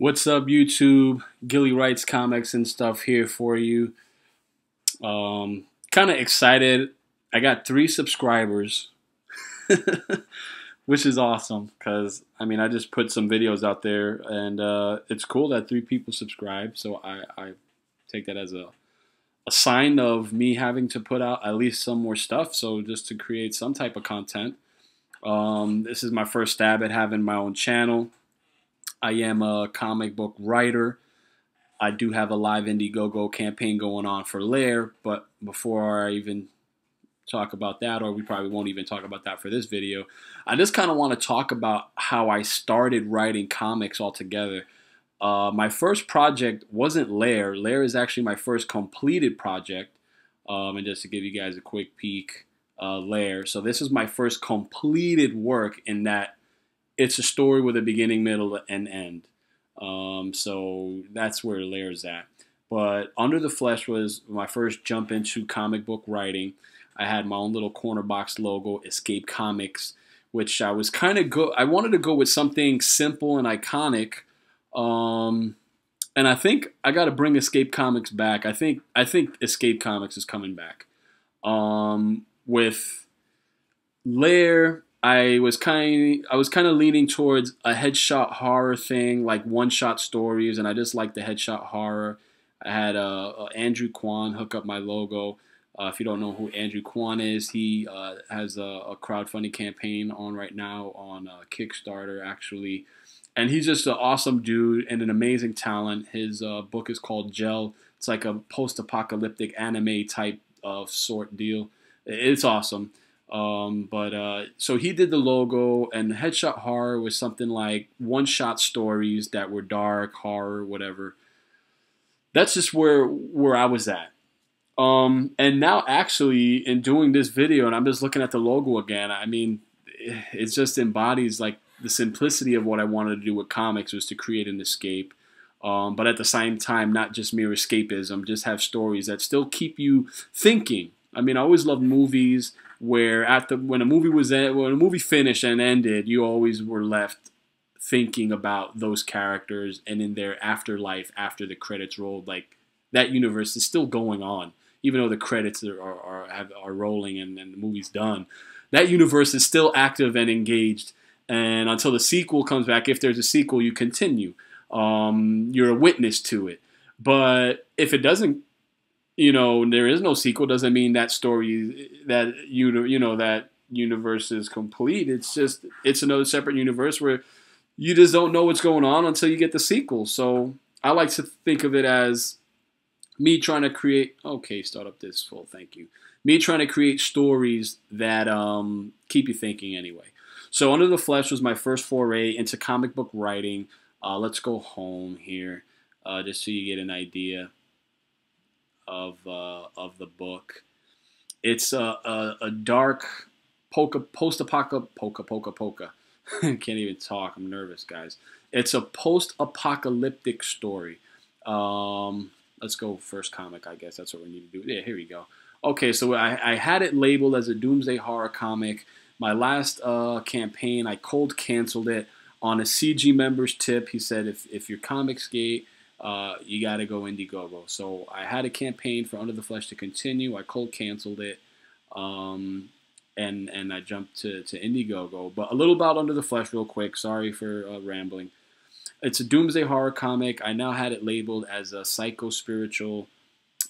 What's up, YouTube? Gilly writes comics and stuff here for you. Um, kind of excited. I got three subscribers, which is awesome because I mean I just put some videos out there and uh, it's cool that three people subscribe. So I, I take that as a a sign of me having to put out at least some more stuff. So just to create some type of content. Um, this is my first stab at having my own channel. I am a comic book writer. I do have a live Indiegogo campaign going on for Lair, but before I even talk about that, or we probably won't even talk about that for this video, I just kind of want to talk about how I started writing comics altogether. Uh, my first project wasn't Lair. Lair is actually my first completed project. Um, and just to give you guys a quick peek, uh, Lair. So this is my first completed work in that it's a story with a beginning, middle, and end. Um, so that's where Lair's at. But Under the Flesh was my first jump into comic book writing. I had my own little corner box logo, Escape Comics, which I was kind of go. I wanted to go with something simple and iconic. Um, and I think I got to bring Escape Comics back. I think I think Escape Comics is coming back. Um, with Lair I was kind I was kind of leaning towards a headshot horror thing, like one shot stories, and I just like the headshot horror. I had uh, uh, Andrew Kwan hook up my logo. Uh, if you don't know who Andrew Kwan is, he uh, has a, a, crowdfunding campaign on right now on uh, Kickstarter, actually. And he's just an awesome dude and an amazing talent. His uh, book is called Gel. It's like a post apocalyptic anime type of sort deal. It's awesome. Um, but uh, so he did the logo, and Headshot Horror was something like one shot stories that were dark, horror, whatever. That's just where where I was at. Um, and now, actually, in doing this video, and I'm just looking at the logo again, I mean, it just embodies like the simplicity of what I wanted to do with comics was to create an escape. Um, but at the same time, not just mere escapism, just have stories that still keep you thinking. I mean, I always love movies where at the when a movie was when a movie finished and ended, you always were left thinking about those characters and in their afterlife after the credits rolled. Like that universe is still going on, even though the credits are are are, are rolling and, and the movie's done. That universe is still active and engaged, and until the sequel comes back, if there's a sequel, you continue. Um, you're a witness to it. But if it doesn't you know there is no sequel doesn't mean that story that you you know that universe is complete. It's just it's another separate universe where you just don't know what's going on until you get the sequel. So I like to think of it as me trying to create. Okay, start up this full. Thank you. Me trying to create stories that um, keep you thinking. Anyway, so Under the Flesh was my first foray into comic book writing. Uh, let's go home here, uh, just so you get an idea of uh, of the book. It's a, a, a dark polka post apocalyptic polka polka polka. Can't even talk. I'm nervous, guys. It's a post apocalyptic story. Um, let's go first comic. I guess that's what we need to do. Yeah, here we go. Okay, so I, I had it labeled as a doomsday horror comic. My last uh, campaign, I cold canceled it on a CG member's tip. He said if if your comics gate uh, you got to go Indiegogo. So I had a campaign for Under the Flesh to continue. I cold canceled it, um, and and I jumped to, to Indiegogo. But a little about Under the Flesh, real quick. Sorry for uh, rambling. It's a doomsday horror comic. I now had it labeled as a psycho spiritual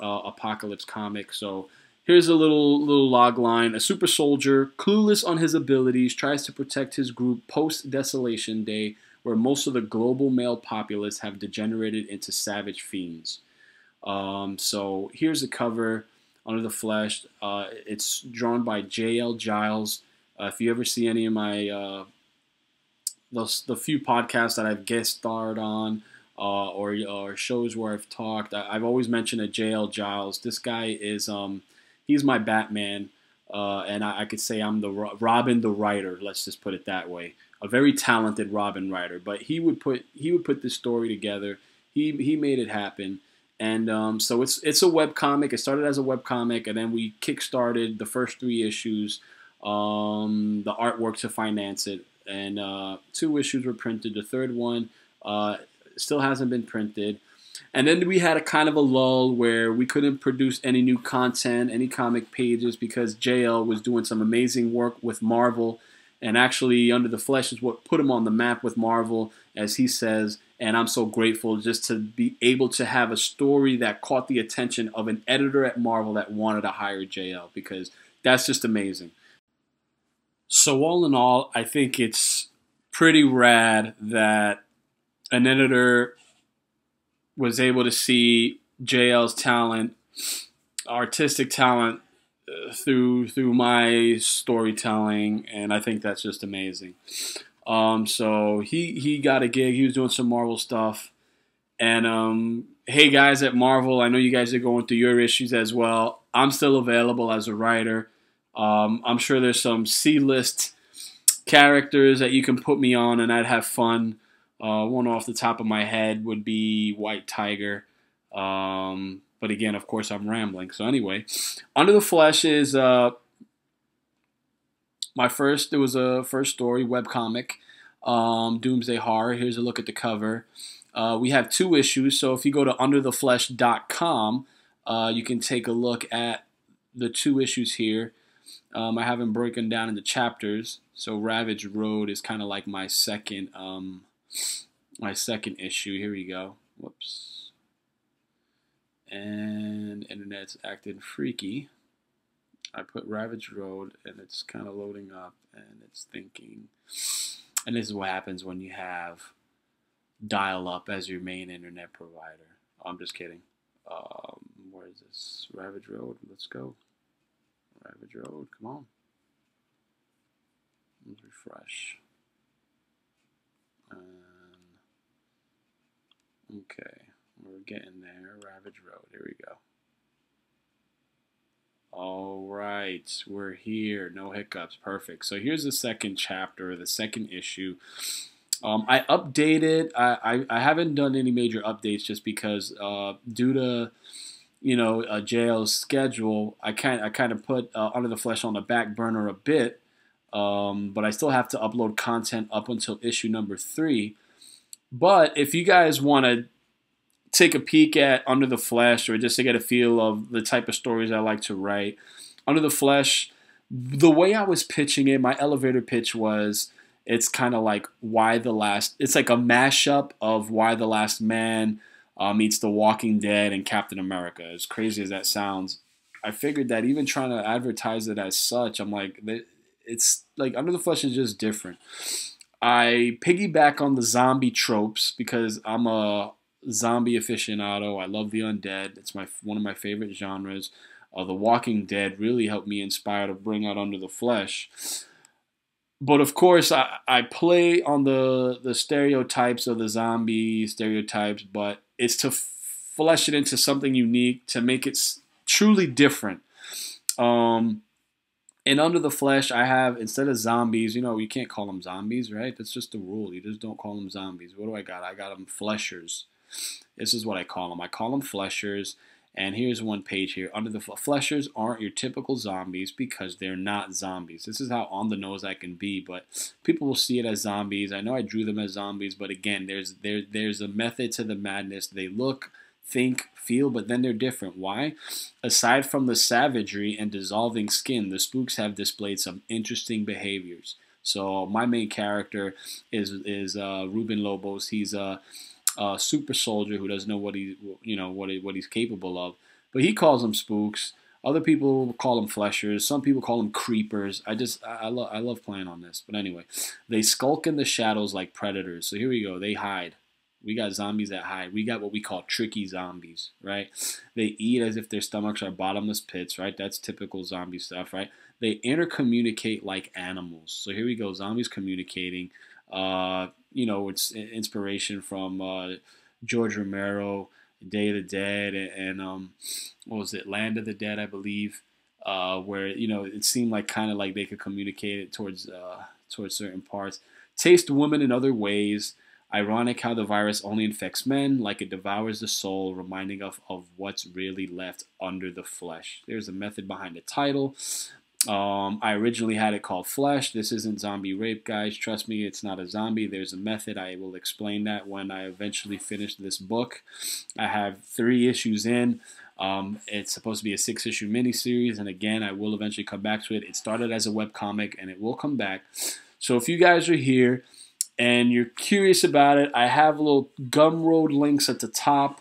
uh, apocalypse comic. So here's a little little log line. A super soldier, clueless on his abilities, tries to protect his group post Desolation Day where most of the global male populace have degenerated into savage fiends. Um, so here's the cover under the flesh. Uh, it's drawn by J.L. Giles. Uh, if you ever see any of my uh, the, the few podcasts that I've guest starred on uh, or, or shows where I've talked, I, have always mentioned a J.L. Giles. This guy is um, he's my Batman, uh, and I, I, could say I'm the Robin the writer. Let's just put it that way a very talented Robin writer, but he would put he would put this story together. He he made it happen, and um, so it's it's a web comic. It started as a web comic, and then we kickstarted the first three issues, um, the artwork to finance it, and uh, two issues were printed. The third one uh, Still hasn't been printed. And then we had a kind of a lull where we couldn't produce any new content, any comic pages, because JL was doing some amazing work with Marvel. And actually, Under the Flesh is what put him on the map with Marvel, as he says. And I'm so grateful just to be able to have a story that caught the attention of an editor at Marvel that wanted to hire JL, because that's just amazing. So, all in all, I think it's pretty rad that an editor was able to see JL's talent, artistic talent through through my storytelling, and I think that's just amazing. Um, so he he got a gig. He was doing some Marvel stuff, and um, hey guys at Marvel, I know you guys are going through your issues as well. I'm still available as a writer. Um, I'm sure there's some C-list characters that you can put me on, and I'd have fun. Uh, one off the top of my head would be White Tiger. Um, but again, of course, I'm rambling. So anyway, Under the Flesh is uh, my first. It was a first story web comic, um, Doomsday Horror. Here's a look at the cover. Uh, we have two issues. So if you go to undertheflesh.com, uh, you can take a look at the two issues here. Um, I have them broken down into chapters. So Ravage Road is kind of like my second um, my second issue. Here we go. Whoops. And internet's acting freaky. I put Ravage Road and it's kind of loading up and it's thinking. And this is what happens when you have dial up as your main internet provider. Oh, I'm just kidding. Um, where is this? Ravage Road. Let's go. Ravage Road. Come on. Let's refresh. Okay, we're getting there. Ravage Road. Here we go. All right, we're here. No hiccups. Perfect. So here's the second chapter, the second issue. Um, I updated. I, I, I haven't done any major updates just because uh, due to you know a JL's schedule, I kind I kind of put uh, Under the Flesh on the back burner a bit. Um, but I still have to upload content up until issue number three. But if you guys want to take a peek at Under the Flesh or just to get a feel of the type of stories I like to write, Under the Flesh, the way I was pitching it, my elevator pitch was it's kind of like Y the Last, it's like a mashup of Y the Last Man uh, meets The Walking Dead and Captain America. As crazy as that sounds, I figured that even trying to advertise it as such, I'm like, it's like Under the Flesh is just different. I piggyback on the zombie tropes because I'm a zombie aficionado. I love the undead. It's my one of my favorite genres. Uh, the Walking Dead really helped me inspire to bring out Under the Flesh. But of course, I, I play on the the stereotypes of the zombie stereotypes, but it's to flesh it into something unique to make it truly different. Um, and under the flesh, I have instead of zombies, you know, you can't call them zombies, right? That's just the rule. You just don't call them zombies. What do I got? I got them fleshers. This is what I call them. I call them fleshers. And here's one page here. Under the fleshers aren't your typical zombies because they're not zombies. This is how on the nose I can be, but people will see it as zombies. I know I drew them as zombies, but again, there's there there's a method to the madness. They look think, feel, but then they're different. Why? Aside from the savagery and dissolving skin, the spooks have displayed some interesting behaviors. So my main character is is uh, Ruben Lobos. He's a, a, super soldier who doesn't know what he you know what he, what he's capable of, but he calls them spooks. Other people call them fleshers. Some people call them creepers. I just I, I love I love playing on this. But anyway, they skulk in the shadows like predators. So here we go. They hide. We got zombies that hide. We got what we call tricky zombies, right? They eat as if their stomachs are bottomless pits, right? That's typical zombie stuff, right? They intercommunicate like animals. So here we go, zombies communicating. Uh, you know, it's inspiration from uh, George Romero, Day of the Dead, and um, what was it, Land of the Dead, I believe, uh, where you know it seemed like kind of like they could communicate it towards uh, towards certain parts. Taste women in other ways. Ironic how the virus only infects men, like it devours the soul, reminding us of what's really left under the flesh. There's a method behind the title. Um, I originally had it called Flesh. This isn't zombie rape, guys. Trust me, it's not a zombie. There's a method. I will explain that when I eventually finish this book. I have three issues in. Um, it's supposed to be a six issue miniseries, and again, I will eventually come back to it. It started as a web comic, and it will come back. So if you guys are here and you're curious about it, I have little Gumroad links at the top.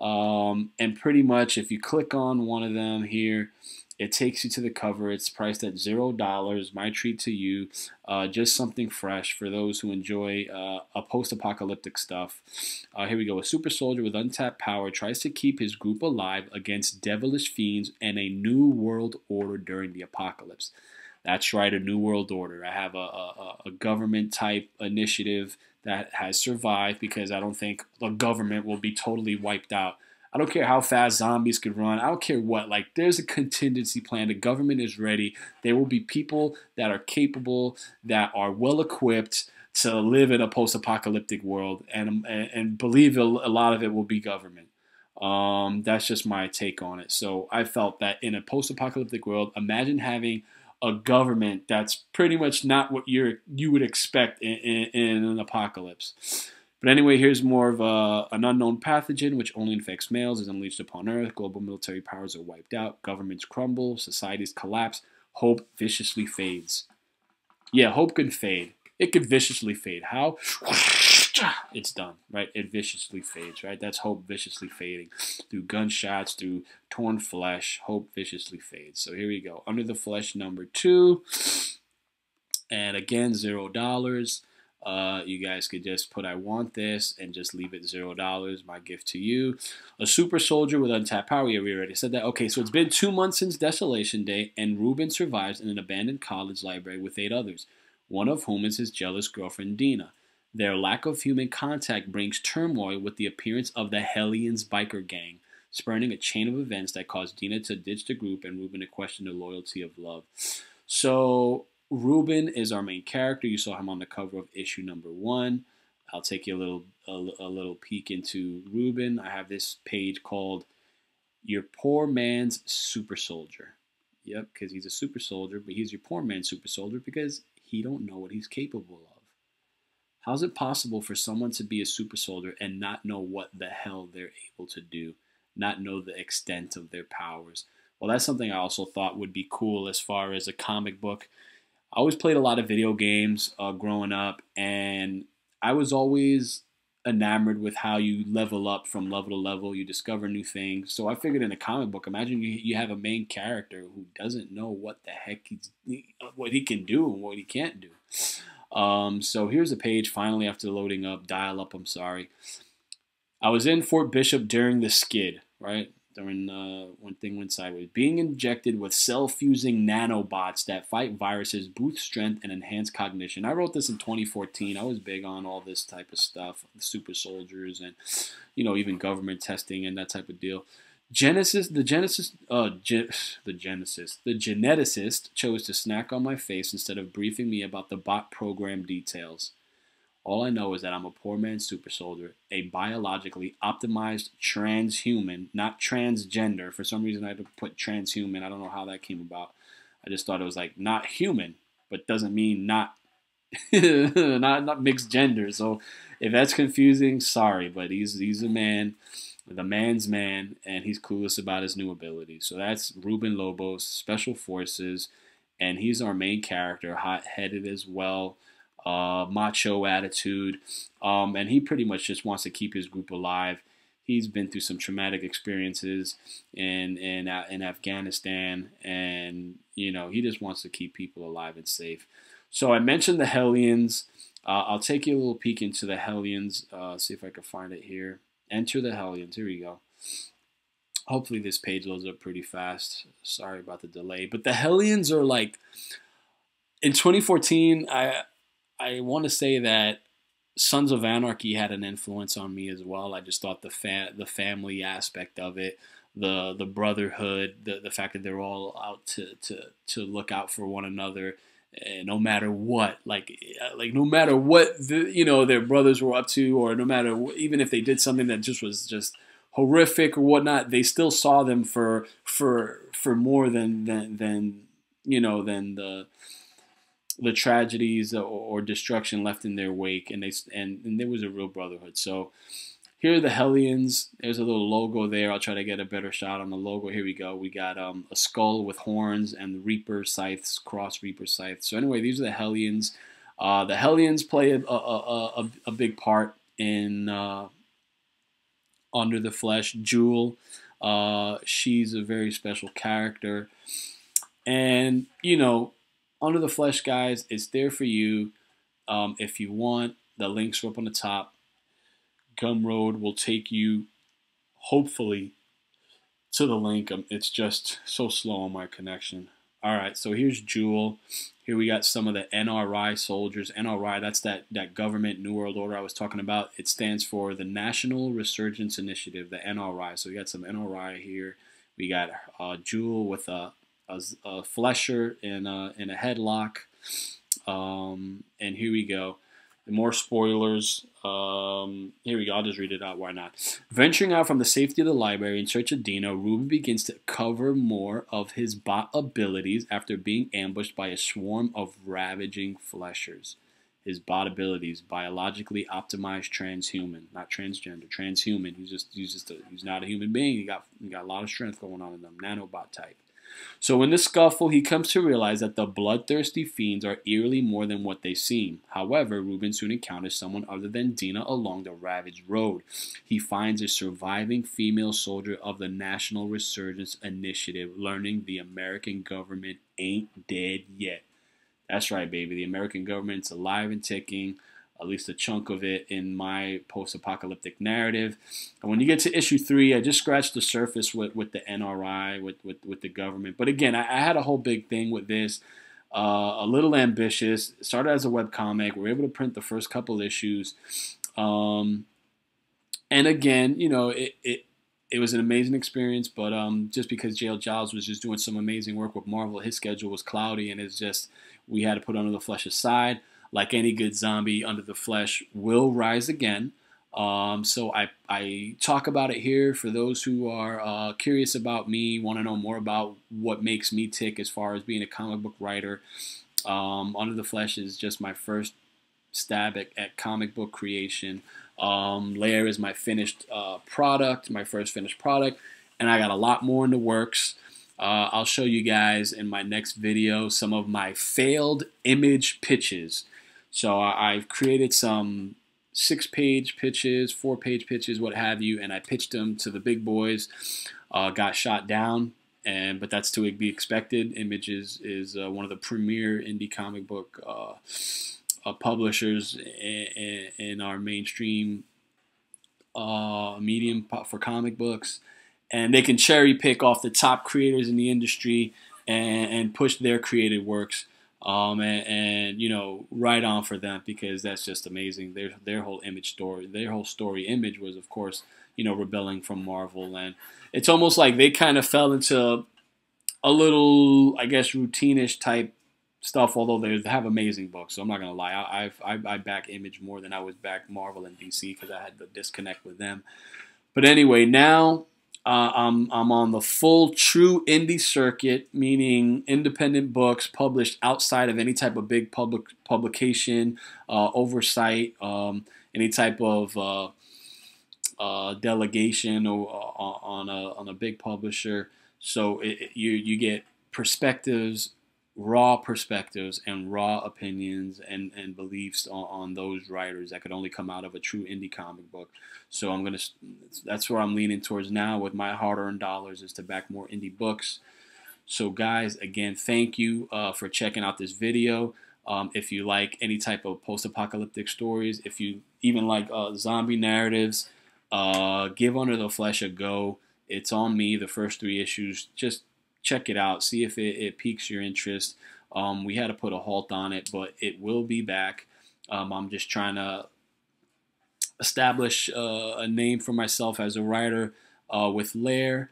Um, and pretty much, if you click on one of them here, it takes you to the cover. It's priced at zero dollars. My treat to you. Uh, just something fresh for those who enjoy uh, a post-apocalyptic stuff. Uh, here we go. A super soldier with untapped power tries to keep his group alive against devilish fiends and a new world order during the apocalypse. That's right, a new world order. I have a, a, a government type initiative that has survived because I don't think the government will be totally wiped out I don't care how fast zombies could run. I don't care what. Like, there's a contingency plan. The government is ready. There will be people that are capable, that are well equipped to live in a post apocalyptic world. And, and, believe a lot of it will be government. Um, that's just my take on it. So I felt that in a post apocalyptic world, imagine having a government that's pretty much not what you're you would expect in, in, in an apocalypse. But anyway, here's more of a, an unknown pathogen which only infects males is unleashed upon Earth. Global military powers are wiped out. Governments crumble. Societies collapse. Hope viciously fades. Yeah, hope can fade. It could viciously fade. How? It's done, right? It viciously fades, right? That's hope viciously fading. Through gunshots, through torn flesh, hope viciously fades. So here we go. Under the Flesh number two. And again, zero dollars. Uh, you guys could just put I want this and just leave it zero dollars. My gift to you. A super soldier with untapped power. Yeah, we already said that. Okay, so it's been two months since Desolation Day, and Ruben survives in an abandoned college library with eight others, one of whom is his jealous girlfriend Dina. Their lack of human contact brings turmoil with the appearance of the Hellions biker gang, spurning a chain of events that cause Dina to ditch the group and Ruben to question the loyalty of love. So Ruben is our main character. You saw him on the cover of issue number one. I'll take you a little a, a little peek into Ruben. I have this page called "Your Poor Man's Super Soldier." Yep, because he's a super soldier, but he's your poor man's super soldier because he don't know what he's capable of. How's it possible for someone to be a super soldier and not know what the hell they're able to do, not know the extent of their powers? Well, that's something I also thought would be cool as far as a comic book I always played a lot of video games uh, growing up, and I was always enamored with how you level up from level to level. You discover new things. So I figured in a comic book, imagine you, you have a main character who doesn't know what the heck he's what he can do and what he can't do. Um, so here's a page finally after loading up, dial up. I'm sorry. I was in Fort Bishop during the skid, right? During uh, when thing went sideways. Being injected with cell-fusing nanobots that fight viruses, boost strength, and enhance cognition. I wrote this in 2014. I was big on all this type of stuff, super soldiers, and you know even government testing and that type of deal. Genesis, the Genesis, uh, ge- the Genesis, the geneticist chose to snack on my face instead of briefing me about the bot program details. All I know is that I'm a poor man's super soldier, a biologically optimized transhuman, not transgender. For some reason, I had to put transhuman. I don't know how that came about. I just thought it was like not human, but doesn't mean not not not mixed gender. So if that's confusing, sorry, but he's he's a man, the man's man, and he's clueless about his new abilities. So that's Ruben Lobos, Special Forces, and he's our main character, hot headed as well uh, macho attitude, um, and he pretty much just wants to keep his group alive. He's been through some traumatic experiences in in in Afghanistan, and you know he just wants to keep people alive and safe. So I mentioned the Hellions. Uh, I'll take you a little peek into the Hellions. Uh, see if I can find it here. Enter the Hellions. Here we go. Hopefully this page loads up pretty fast. Sorry about the delay, but the Hellions are like in 2014. I I want to say that Sons of Anarchy had an influence on me as well. I just thought the fa- the family aspect of it, the the brotherhood, the the fact that they're all out to to to look out for one another, and no matter what, like eh, like no matter what the, you know their brothers were up to, or no matter even if they did something that just was just horrific or whatnot, they still saw them for for for more than than than you know, than the the tragedies or, or destruction left in their wake, and they and, and there was a real brotherhood. So here are the Hellions. There's a little logo there. I'll try to get a better shot on the logo. Here we go. We got um, a skull with horns and the Reaper scythes, cross Reaper scythes. So anyway, these are the Hellions. Uh, the Hellions play a, a, a, a big part in uh, Under the Flesh. Jewel, uh, she's a very special character. And, you know, Under the Flesh, guys, it's there for you um, if you want. The links are up on the top. Gumroad will take you, hopefully, to the link. Um, it's just so slow on my connection. All right, so here's Jewel. Here we got some of the NRI soldiers. NRI, that's that, that government New World Order I was talking about. It stands for the National Resurgence Initiative, the NRI. So we got some NRI here. We got uh, Jewel with a, a, a flesher in a, in a headlock. Um, and here we go more spoilers. Um, here we go. I'll just read it out. Why not? Venturing out from the safety of the library in search of Dina, Ruben begins to cover more of his bot abilities after being ambushed by a swarm of ravaging fleshers. His bot abilities, biologically optimized transhuman, not transgender, transhuman. He's just he's just a, he's not a human being. He got he got a lot of strength going on in them. Nanobot type. So in the scuffle, he comes to realize that the bloodthirsty fiends are eerily more than what they seem. However, Ruben soon encounters someone other than Dina along the ravaged road. He finds a surviving female soldier of the National Resurgence Initiative, learning the American government ain't dead yet. That's right, baby. The American government's alive and ticking at least a chunk of it in my post-apocalyptic narrative. And when you get to issue three, I just scratched the surface with, with the NRI, with, with, with the government. But again, I, I had a whole big thing with this. Uh, a little ambitious. It started as a web comic. We were able to print the first couple issues. Um, and again, you know, it, it it was an amazing experience, but um, just because J.L. Giles was just doing some amazing work with Marvel, his schedule was cloudy, and it's just we had to put Under the Flesh aside like any good zombie, Under the Flesh will rise again. Um, so I, I talk about it here for those who are uh, curious about me, want to know more about what makes me tick as far as being a comic book writer. Um, Under the Flesh is just my first stab at, at comic book creation. Um, Lair is my finished uh, product, my first finished product, and I got a lot more in the works. Uh, I'll show you guys in my next video some of my failed image pitches. So I've created some six page pitches, four page pitches, what have you, and I pitched them to the big boys. Uh, got shot down, and but that's to be expected. Images is uh, one of the premier indie comic book uh, uh publishers in, in, our mainstream uh, medium for comic books, and they can cherry pick off the top creators in the industry and, and push their creative works um, and, and, you know, right on for them because that's just amazing. Their their whole image story, their whole story image was, of course, you know, rebelling from Marvel, and it's almost like they kind of fell into a little, I guess, routinish type stuff. Although they have amazing books, so I'm not gonna lie, I I, I back Image more than I was back Marvel and DC because I had the disconnect with them. But anyway, now uh, I'm, I'm on the full true indie circuit, meaning independent books published outside of any type of big public publication, uh, oversight, um, any type of uh, uh delegation or, uh, on a on a big publisher. So it, you you get perspectives raw perspectives and raw opinions and, and beliefs on, on those writers that could only come out of a true indie comic book. So I'm gonna that's where I'm leaning towards now with my hard-earned dollars is to back more indie books. So guys, again, thank you uh, for checking out this video. Um, if you like any type of post-apocalyptic stories, if you even like uh, zombie narratives, uh, give Under the Flesh a go. It's on me. The first three issues, just check it out, see if it, it piques your interest. Um, we had to put a halt on it, but it will be back. Um, I'm just trying to establish uh, a name for myself as a writer uh, with Lair,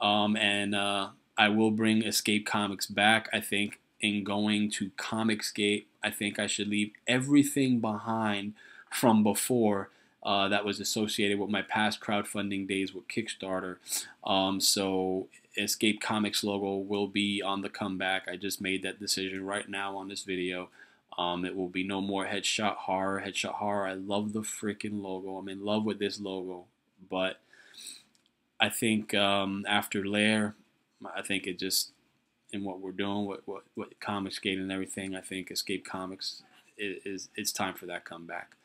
um, and uh, I will bring Escape Comics back. I think in going to Comicsgate, I think I should leave everything behind from before uh, that was associated with my past crowdfunding days with Kickstarter. Um, so Escape Comics logo will be on the comeback. I just made that decision right now on this video. Um, it will be no more headshot horror. Headshot horror. I love the freaking logo. I'm in love with this logo, but I think um, after Lair, I think it just in what we're doing, what what what Comics Gate and everything. I think Escape Comics is, is it's time for that comeback.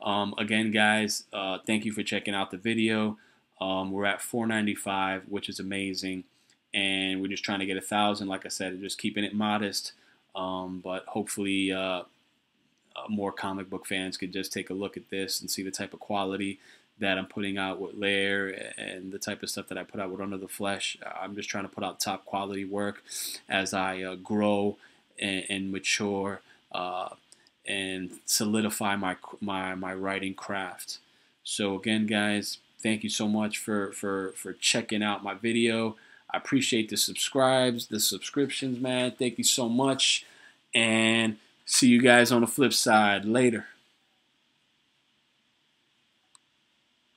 Um, again, guys, uh, thank you for checking out the video. Um, we're at 495, which is amazing, and we're just trying to get a thousand. Like I said, just keeping it modest, um, but hopefully. Uh, uh, more comic book fans could just take a look at this and see the type of quality that I'm putting out with Lair and the type of stuff that I put out with Under the Flesh. I'm just trying to put out top quality work as I uh, grow and, and mature uh, and solidify my my my writing craft. So again, guys, thank you so much for for for checking out my video. I appreciate the subscribes, the subscriptions, man. Thank you so much, and see you guys on the flip side later.